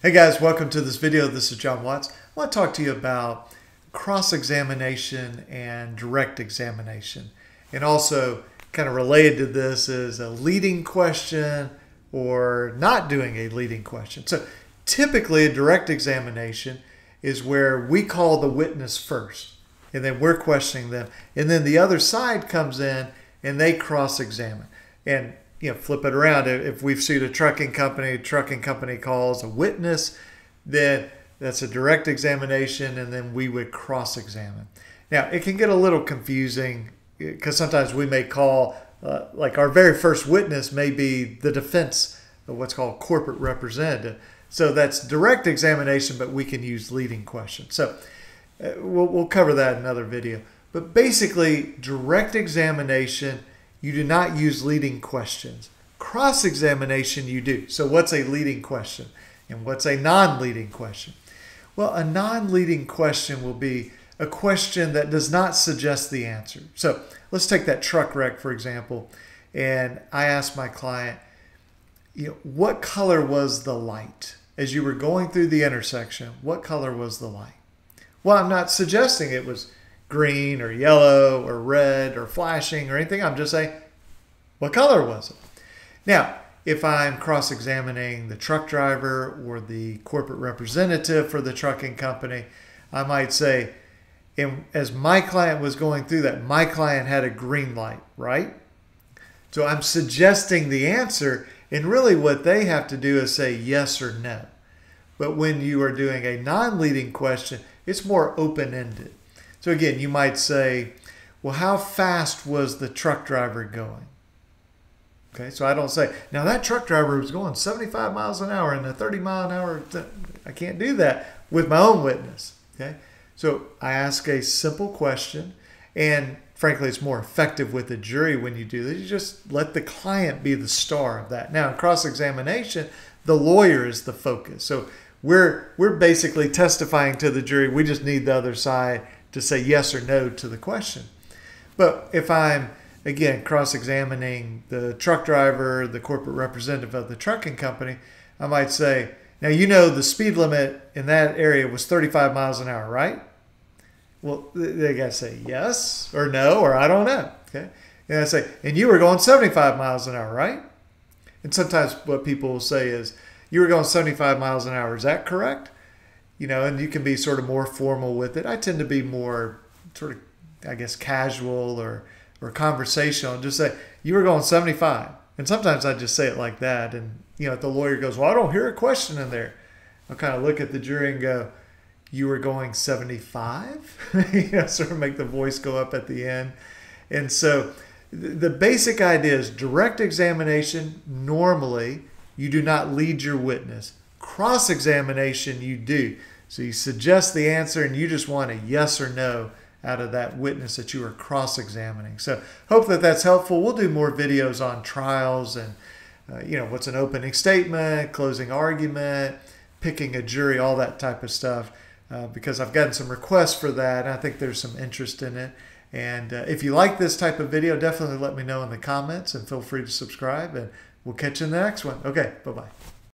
Hey guys, welcome to this video. This is John Watts. I want to talk to you about cross-examination and direct examination. And also kind of related to this is a leading question or not doing a leading question. So typically a direct examination is where we call the witness first and then we're questioning them. And then the other side comes in and they cross-examine. And you know, flip it around. If we've sued a trucking company, a trucking company calls a witness, then that's a direct examination, and then we would cross examine. Now, it can get a little confusing because sometimes we may call, uh, like, our very first witness may be the defense of what's called corporate representative. So that's direct examination, but we can use leading questions. So uh, we'll, we'll cover that in another video. But basically, direct examination you do not use leading questions. Cross examination, you do. So, what's a leading question and what's a non leading question? Well, a non leading question will be a question that does not suggest the answer. So, let's take that truck wreck, for example, and I asked my client, you know, what color was the light? As you were going through the intersection, what color was the light? Well, I'm not suggesting it was green or yellow or red or flashing or anything. I'm just saying, what color was it? Now, if I'm cross examining the truck driver or the corporate representative for the trucking company, I might say, as my client was going through that, my client had a green light, right? So I'm suggesting the answer, and really what they have to do is say yes or no. But when you are doing a non leading question, it's more open ended. So again, you might say, well, how fast was the truck driver going? Okay, so I don't say, now that truck driver was going 75 miles an hour and a 30 mile an hour. I can't do that with my own witness. Okay, so I ask a simple question, and frankly, it's more effective with the jury when you do this. You just let the client be the star of that. Now, in cross examination, the lawyer is the focus. So we're we're basically testifying to the jury. We just need the other side to say yes or no to the question. But if I'm, again, cross examining the truck driver, the corporate representative of the trucking company, I might say, now you know the speed limit in that area was 35 miles an hour, right? Well, they got to say yes or no or I don't know. Okay. And I say, and you were going 75 miles an hour, right? And sometimes what people will say is, you were going 75 miles an hour. Is that correct? You know, and you can be sort of more formal with it. I tend to be more sort of, I guess, casual or or conversational and just say, you were going 75. And sometimes I just say it like that. And, you know, if the lawyer goes, well, I don't hear a question in there, I'll kind of look at the jury and go, you were going 75? you know, sort of make the voice go up at the end. And so the basic idea is direct examination, normally, you do not lead your witness cross examination, you do. So you suggest the answer and you just want a yes or no out of that witness that you are cross examining. So hope that that's helpful. We'll do more videos on trials and, uh, you know, what's an opening statement, closing argument, picking a jury, all that type of stuff. Uh, because I've gotten some requests for that. I think there's some interest in it. And uh, if you like this type of video, definitely let me know in the comments and feel free to subscribe. And we'll catch you in the next one. Okay, bye bye.